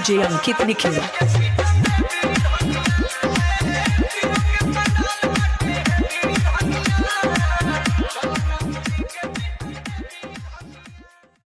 DJ Ankit Nikhil.